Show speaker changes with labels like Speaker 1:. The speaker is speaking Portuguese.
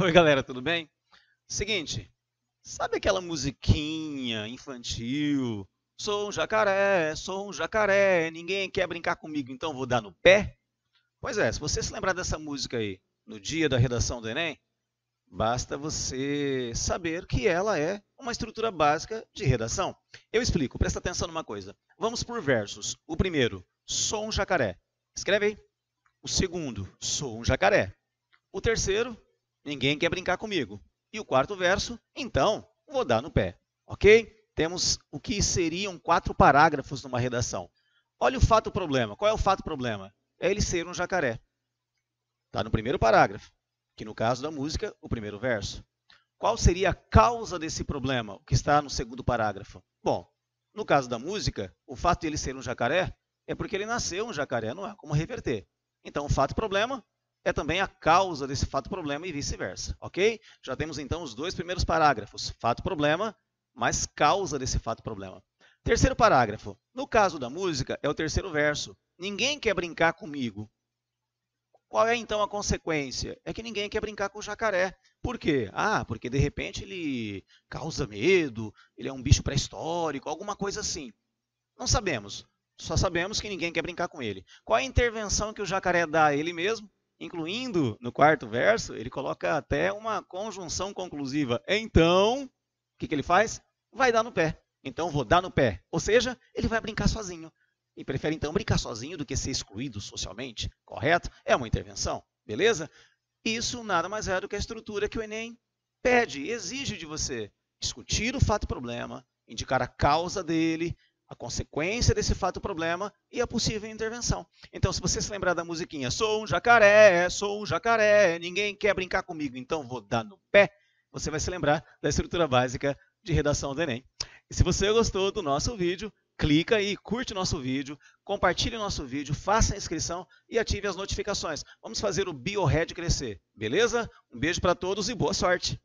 Speaker 1: Oi, galera, tudo bem? Seguinte, sabe aquela musiquinha infantil? Sou um jacaré, sou um jacaré, ninguém quer brincar comigo, então vou dar no pé? Pois é, se você se lembrar dessa música aí no dia da redação do Enem, basta você saber que ela é uma estrutura básica de redação. Eu explico, presta atenção numa coisa. Vamos por versos. O primeiro, sou um jacaré. Escreve aí. O segundo, sou um jacaré. O terceiro, ninguém quer brincar comigo. E o quarto verso, então, vou dar no pé. Ok? Temos o que seriam quatro parágrafos numa redação. Olha o fato problema. Qual é o fato problema? É ele ser um jacaré. Está no primeiro parágrafo, que no caso da música, o primeiro verso. Qual seria a causa desse problema, o que está no segundo parágrafo? Bom, no caso da música, o fato de ele ser um jacaré é porque ele nasceu um jacaré, não há como reverter. Então, o fato problema é também a causa desse fato-problema e vice-versa, ok? Já temos então os dois primeiros parágrafos, fato-problema mais causa desse fato-problema. Terceiro parágrafo, no caso da música, é o terceiro verso. Ninguém quer brincar comigo. Qual é então a consequência? É que ninguém quer brincar com o jacaré. Por quê? Ah, porque de repente ele causa medo, ele é um bicho pré-histórico, alguma coisa assim. Não sabemos. Só sabemos que ninguém quer brincar com ele. Qual é a intervenção que o jacaré dá a ele mesmo? Incluindo no quarto verso, ele coloca até uma conjunção conclusiva. Então, o que, que ele faz? Vai dar no pé. Então, vou dar no pé. Ou seja, ele vai brincar sozinho. E prefere, então, brincar sozinho do que ser excluído socialmente. Correto? É uma intervenção. Beleza? Isso nada mais é do que a estrutura que o Enem pede, exige de você. Discutir o fato-problema, indicar a causa dele, a consequência desse fato problema e a possível intervenção. Então, se você se lembrar da musiquinha, sou um jacaré, sou um jacaré, ninguém quer brincar comigo, então vou dar no pé, você vai se lembrar da estrutura básica de redação do Enem. E se você gostou do nosso vídeo, clica aí, curte nosso vídeo, compartilhe nosso vídeo, faça a inscrição e ative as notificações. Vamos fazer o BioRed crescer, beleza? Um beijo para todos e boa sorte!